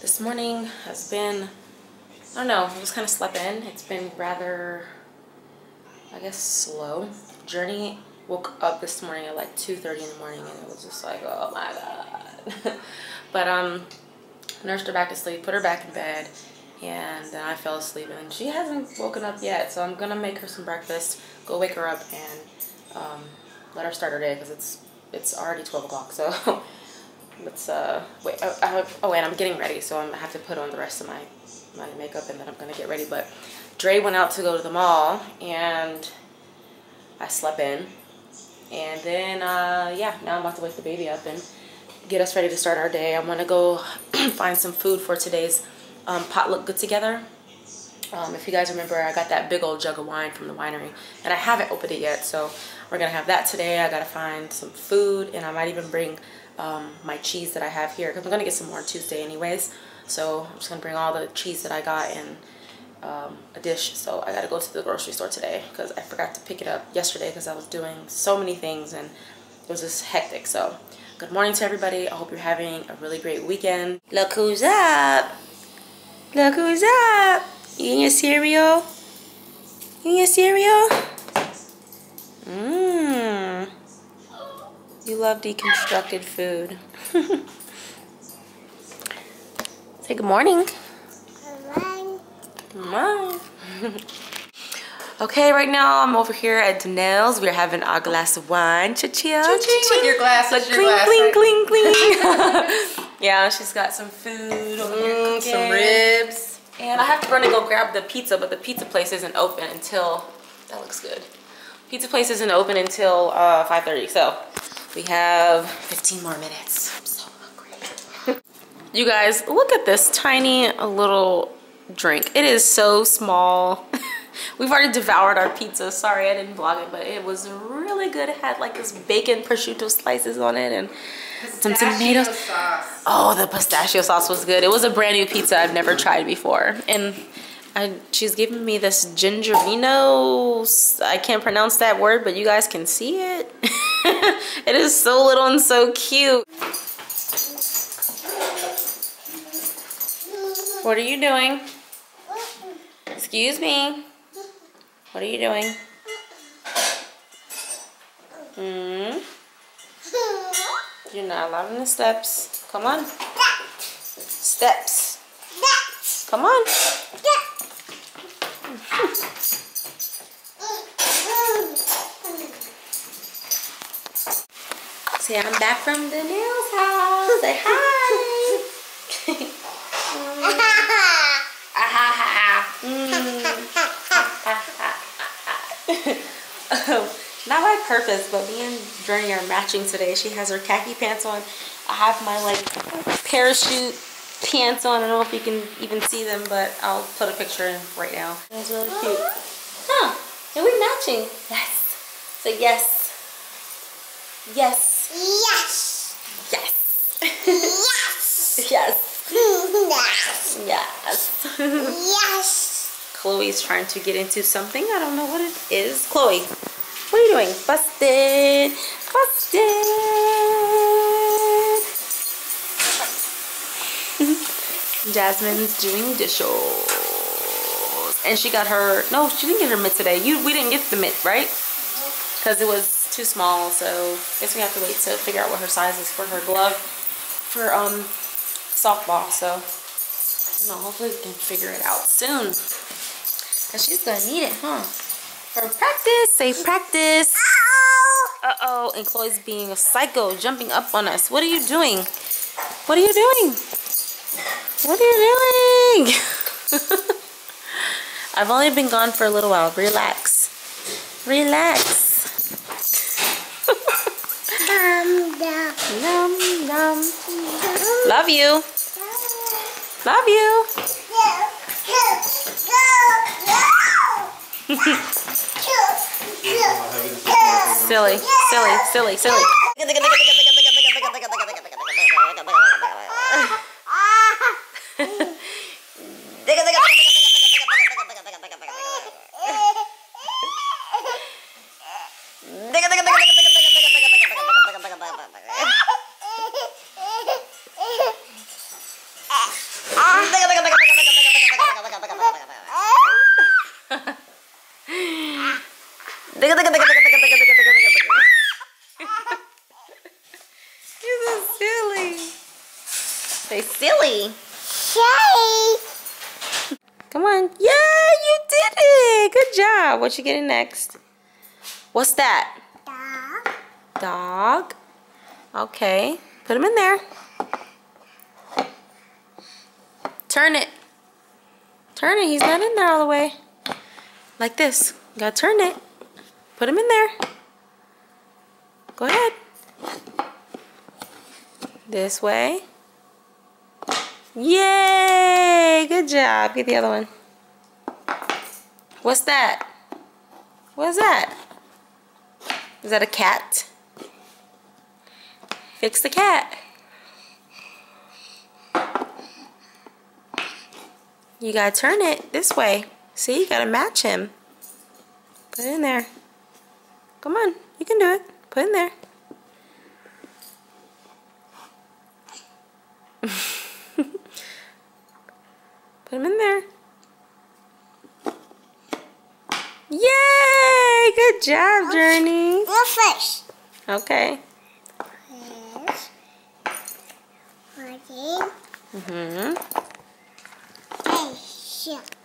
This morning has been, I don't know, I just kind of slept in. It's been rather, I guess, slow. Journey woke up this morning at like 2.30 in the morning and it was just like, oh my God. but um, nursed her back to sleep, put her back in bed, and then I fell asleep and she hasn't woken up yet. So I'm gonna make her some breakfast, go wake her up and um, let her start her day because it's it's already 12 o'clock. So let's uh wait. I have, oh, and I'm getting ready, so I'm, I have to put on the rest of my my makeup and then I'm gonna get ready. But Dre went out to go to the mall and I slept in. And then, uh, yeah, now I'm about to wake the baby up and get us ready to start our day. i'm gonna go find some food for today's um, potluck good together. Um, if you guys remember, I got that big old jug of wine from the winery and I haven't opened it yet. So we're to have that today. I got to find some food and I might even bring um, my cheese that I have here because I'm going to get some more Tuesday anyways. So I'm just going to bring all the cheese that I got and um, a dish. So I got to go to the grocery store today because I forgot to pick it up yesterday because I was doing so many things and it was just hectic. So good morning to everybody. I hope you're having a really great weekend. Look who's up. Look who's up. Eating your cereal? Eating your cereal? Mmm. You love deconstructed food. Say good morning. Mom. okay, right now I'm over here at Danelle's. We're having our glass of wine. Cha-chia. With your glasses, Look, your clean, glass, clean, right? clean, clean. yeah, she's got some food over here Mm, cooking. some ribs. And I have to run and go grab the pizza, but the pizza place isn't open until, that looks good. Pizza place isn't open until uh, 5.30, so we have 15 more minutes. I'm so hungry. you guys, look at this tiny little drink. It is so small. We've already devoured our pizza. Sorry, I didn't vlog it, but it was really good. It had like this bacon prosciutto slices on it and some Pistachio tomatoes. sauce. Oh, the pistachio sauce was good. It was a brand new pizza I've never tried before. And I, she's giving me this gingerino. I can't pronounce that word, but you guys can see it. it is so little and so cute. What are you doing? Excuse me. What are you doing? Hmm. You're not allowed in the steps. Come on. Steps. Come on. Say I'm back from Danelle's house. Say hi. um, not by purpose, but me and Journey are matching today. She has her khaki pants on. I have my like parachute pants on. I don't know if you can even see them, but I'll put a picture in right now. That's really cute. Huh? Are we're matching? Yes. So yes. Yes. Yes. Yes. Yes. yes. Yes. Yes. Yes. Chloe's trying to get into something. I don't know what it is. Chloe, what are you doing? Busted. Busted. Jasmine's doing dishes. And she got her, no, she didn't get her mitt today. You, We didn't get the mitt, right? Because it was too small, so I guess we have to wait to figure out what her size is for her glove for um softball. So, I don't know, hopefully we can figure it out soon. Because she's to need it, huh? For practice. Say practice. Uh-oh. And Chloe's being a psycho, jumping up on us. What are you doing? What are you doing? What are you doing? I've only been gone for a little while. Relax. Relax. Down. Num, num. Love you. Love you. Silly, silly, silly, silly. You're so silly. Say silly. Shay. Come on. Yeah, you did it. Good job. What you getting next? What's that? Dog. Dog. Okay. Put him in there. Turn it. Turn it. He's not in there all the way. Like this. You gotta turn it. Put him in there. Go ahead. This way. Yay! Good job. Get the other one. What's that? What's that? Is that a cat? Fix the cat. You gotta turn it this way. See, you gotta match him. Put it in there. Come on, you can do it. Put in there. Put them in there. Yay! Good job, Journey. Go first. Okay. Martin. Mm-hmm. Hey, shit.